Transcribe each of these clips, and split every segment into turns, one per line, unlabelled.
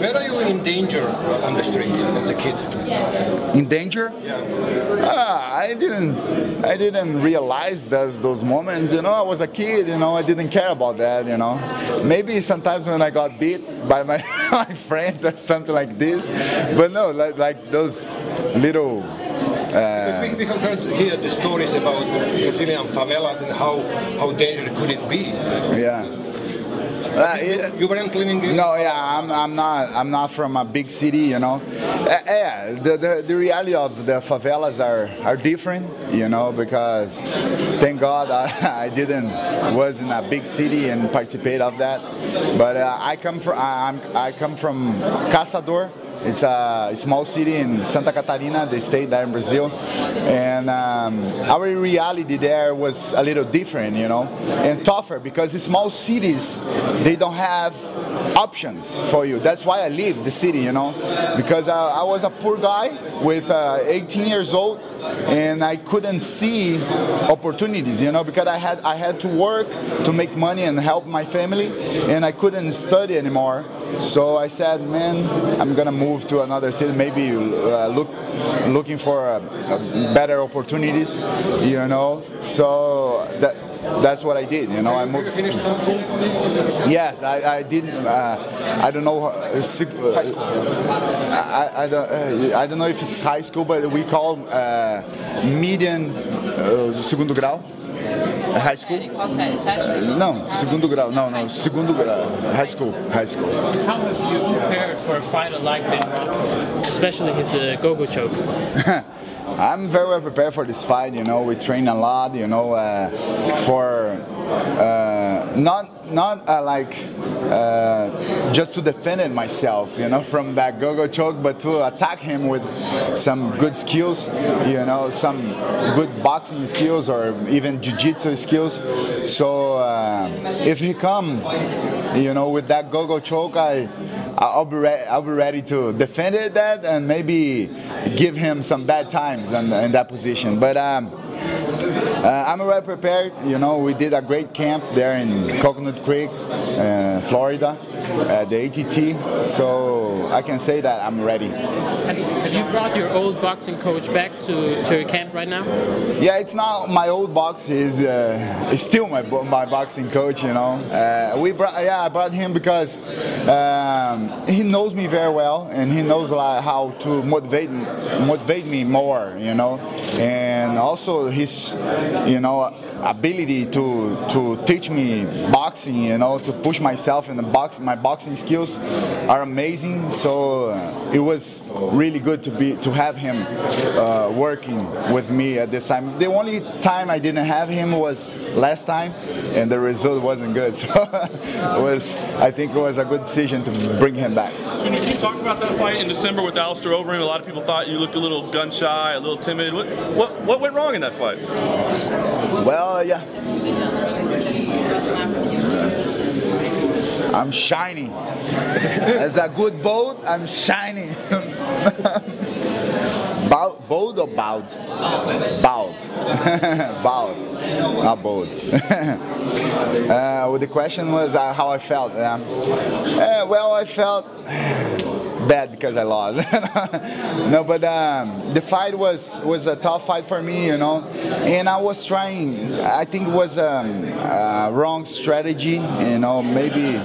Where are you in danger on the street as a kid?
In danger?
Yeah.
Ah, I didn't, I didn't realize those those moments. You know, I was a kid. You know, I didn't care about that. You know, maybe sometimes when I got beat by my my friends or something like this, but no, like like those little.
Because we, we can heard, hear the stories about Brazilian favelas and how, how dangerous could it be.
Yeah. Uh, it-
You weren't living in
No, yeah, I'm, I'm not. I'm not from a big city, you know. Uh, yeah, the, the, the reality of the favelas are, are different, you know, because thank God I, I didn't was in a big city and participate of that. But uh, I come from I, I'm, I come from Caçador. It's a small city in Santa Catarina, the state there in Brazil, and um, our reality there was a little different, you know, and tougher because small cities they don't have options for you. That's why I leave the city, you know, because uh, I was a poor guy with uh, 18 years old, and I couldn't see opportunities, you know, because I had I had to work to make money and help my family, and I couldn't study anymore. So I said, man, I'm gonna move to another city, maybe uh, look looking for uh, better opportunities, you know. So that that's what I did, you know. I moved. Yes, I, I did. Uh, I don't know. Uh, uh, I, I, don't, uh, I don't know if it's high school, but we call uh, median uh, segundo grau. High school?
Qual série? Sétima?
Não, segundo grau. Não, não, segundo grau. High school. High school.
How have you prepared for a fighter like Ben Rock, especially his uh, go-go choke?
I'm very well prepared for this fight. You know, we train a lot. You know, uh, for uh, not not uh, like uh, just to defend it myself. You know, from that go-go choke, but to attack him with some good skills. You know, some good boxing skills or even jiu-jitsu skills. So uh, if he come, you know, with that go-go choke, I. I'll be, re- I'll be ready to defend it that and maybe give him some bad times in, in that position. But um, I'm well prepared. You know, we did a great camp there in Coconut Creek, uh, Florida, at the ATT. So I can say that I'm ready.
Have, you brought your old boxing coach back to, to your camp right now?
Yeah, it's not my old box. He's, uh, he's still my my boxing coach. You know, uh, we brought yeah I brought him because um, he knows me very well and he knows how to motivate motivate me more. You know, and also his you know ability to to teach me boxing. You know, to push myself in the box. My boxing skills are amazing. So uh, it was really good to be to have him uh, working with me at this time. The only time I didn't have him was last time, and the result wasn't good. So it was I think it was a good decision to bring him back.
Can you, can talk about that fight in December with Alistair Overeem? A lot of people thought you looked a little gun shy, a little timid. What, what, what went wrong in that fight?
Well, yeah. I'm shining. As a good boat, I'm shining. Bow, bold or bowed? Bowed. bowed. Not bold. uh, well, the question was uh, how I felt. Um, uh, well, I felt bad because I lost. no, but um, the fight was was a tough fight for me, you know, and I was trying. I think it was um, a wrong strategy, you know, maybe.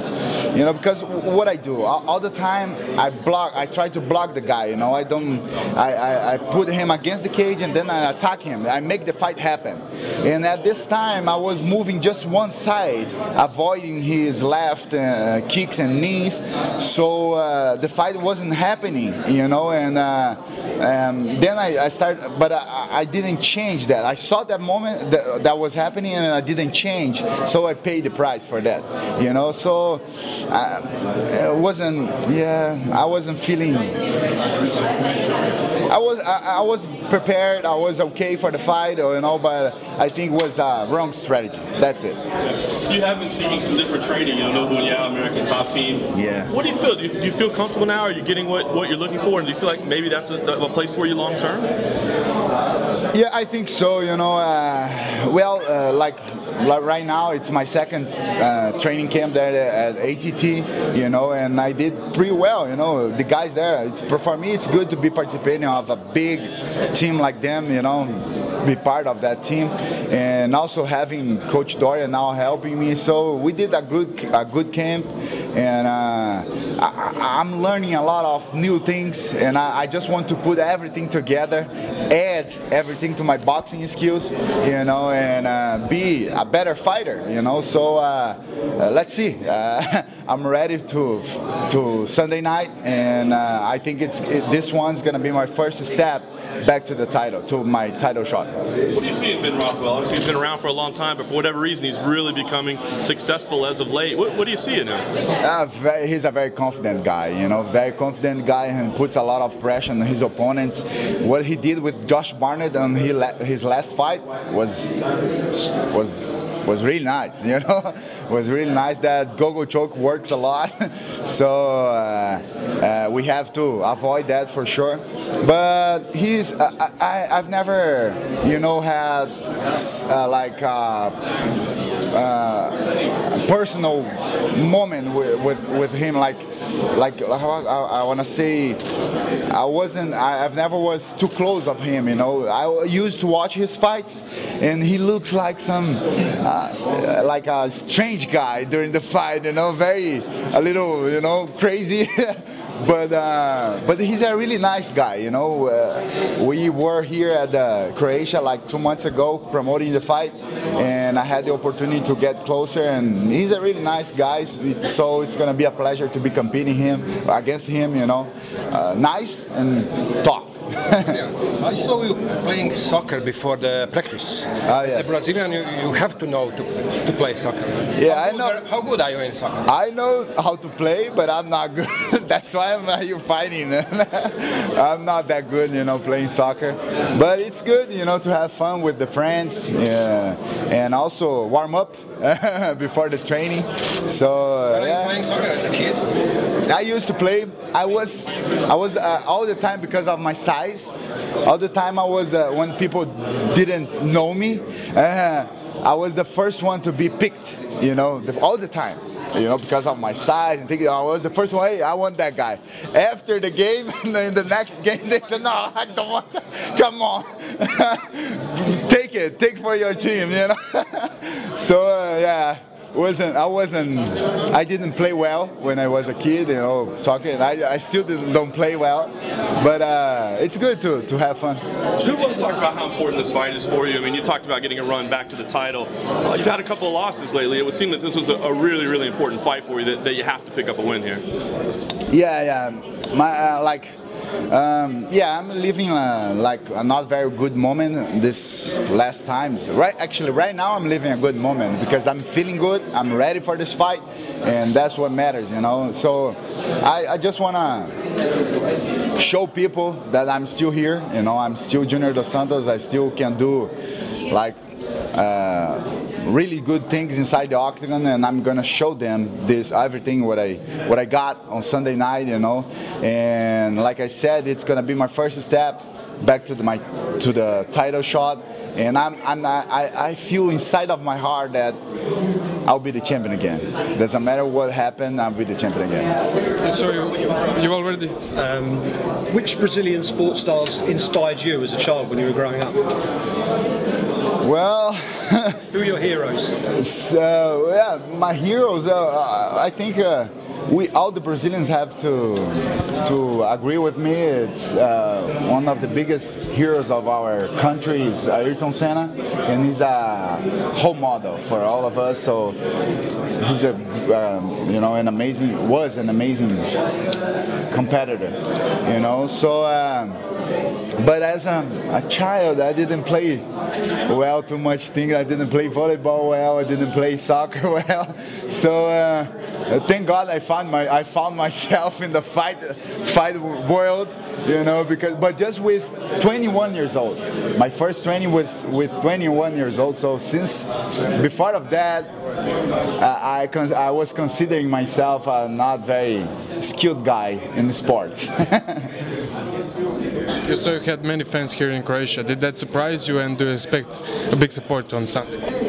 You know, because what I do all, the time, I block. I try to block the guy. You know, I don't. I, I, I put him against the cage and then I attack him. I make the fight happen. And at this time, I was moving just one side, avoiding his left uh, kicks and knees. So uh, the fight wasn't happening. You know, and uh, um, then I, I started, but I, I didn't change that. I saw that moment that, that was happening and I didn't change. So I paid the price for that. You know, so it wasn't. Yeah, I wasn't feeling. I was I, I was prepared. I was okay for the fight, or you know, but I think it was a wrong strategy. That's it.
You have been seeking some different training, you know, Nova União, American top team.
Yeah.
What do you feel? Do you, do you feel comfortable now? Are you getting what, what you're looking for? And do you feel like maybe that's a, a place for you long term?
Yeah, I think so. You know, uh, well, uh, like, like right now, it's my second uh, training camp there at ATT. You know, and I did pretty well. You know, the guys there. It's for me, it's good to be participating of a big team like them. You know, be part of that team, and also having Coach Doria now helping me. So we did a good a good camp, and uh, I, am learning a lot of new things, and I, I, just want to put everything together, add everything to my boxing skills, you know, and uh, be a better fighter, you know. So uh, uh let's see. Uh, I'm ready to to Sunday night, and uh, I think it's it, this one's gonna be my first step back to the title, to my title shot.
What do you see in Ben Rothwell? Obviously, he's been around for a long time, but for whatever reason, he's really becoming successful as of late. What, what do you see in him?
Uh, very, he's a very confident guy, you know, very confident guy and puts a lot of pressure on his opponents. What he did with Josh Barnett on his last fight was was was really nice, you know. was really nice that gogo choke works a lot. so uh, uh, we have to avoid that for sure. But he's, uh, I, I've never, you know, had uh, like uh, personal moment with, with, with him, like, like I, I want to say, I wasn't, I, I've never was too close of him, you know. I used to watch his fights, and he looks like some, like a strange guy during the fight, you know, very a little, you know, crazy. but uh, but he's a really nice guy, you know. Uh, we were here at uh, Croatia like two months ago promoting the fight, and I had the opportunity to get closer. And he's a really nice guy, so it's gonna be a pleasure to be competing him against him, you know. Uh, nice and tough.
I saw you playing soccer before the practice.
Oh,
As a Brazilian, you, you have to know to, to play soccer.
Yeah,
how
I know.
Are, how good are you in soccer?
I know how to play, but I'm not good. That's why I'm uh, you fighting. I'm not that good, you know, playing soccer. But it's good, you know, to have fun with the friends, yeah, and also warm up before the training. So
uh, yeah. playing soccer as a kid?
I used to play. I was, I was uh, all the time because of my size. All the time I was uh, when people didn't know me. Uh, I was the first one to be picked. You know, all the time you know, because of my size and thinking I was the first one, hey, I want that guy. After the game, in the next game, they said, no, I don't want that. Come on. take it, take for your team, you know. so, uh, yeah wasn't I wasn't I didn't play well when I was a kid, you know, soccer, and I, I still don't play well, but uh, it's good to, to have fun.
Who wants to talk about how important this fight is for you? I mean, you talked about getting a run back to the title. Uh, you've had a couple of losses lately. It would seem that this was a, a really, really important fight for you that, that, you have to pick up a win here.
Yeah, yeah. My uh, like um, yeah, I'm living a, like a not very good moment this last times. Right, actually, right now I'm living a good moment because I'm feeling good. I'm ready for this fight, and that's what matters, you know. So I, I just wanna show people that I'm still here. You know, I'm still Junior Dos Santos. I still can do like. Uh, really good things inside the octagon and I'm gonna show them this everything what I what I got on Sunday night you know and like I said it's gonna be my first step back to the my to the title shot and I'm, I'm I, I feel inside of my heart that I'll be the champion again. Doesn't matter what happened, I'll be the champion again.
So you, you already. Um, which Brazilian sports stars inspired you as a child when you were growing up?
Well,
who are your heroes?
So yeah, my heroes. Uh, I think uh, we all the Brazilians have to to agree with me. It's uh, one of the biggest heroes of our country is Ayrton Senna, and he's a role model for all of us. So he's a um, you know an amazing was an amazing competitor. You know, so. Um, but as a, a, child, I didn't play well too much things. I didn't play volleyball well. I didn't play soccer well. So uh, thank God I found my I found myself in the fight fight world, you know. Because but just with 21 years old, my first training was with 21 years old. So since before of that, I I, I was considering myself a not very skilled guy in sports.
You saw you had many fans here in Croatia. Did that surprise you and do you expect a big support on Sunday?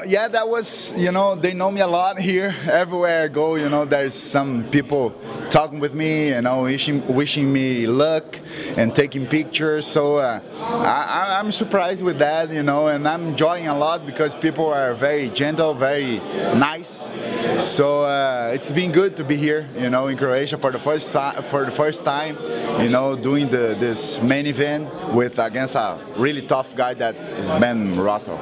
Uh, yeah, that was, you know, they know me a lot here. Everywhere I go, you know, there's some people talking with me, you know, wishing, wishing me luck and taking pictures. So uh, I, I'm surprised with that, you know, and I'm enjoying a lot because people are very gentle, very nice. So uh, it's been good to be here, you know, in Croatia for the first time. For the first time, you know, doing the, this main event with against a really tough guy that is Ben Rothwell.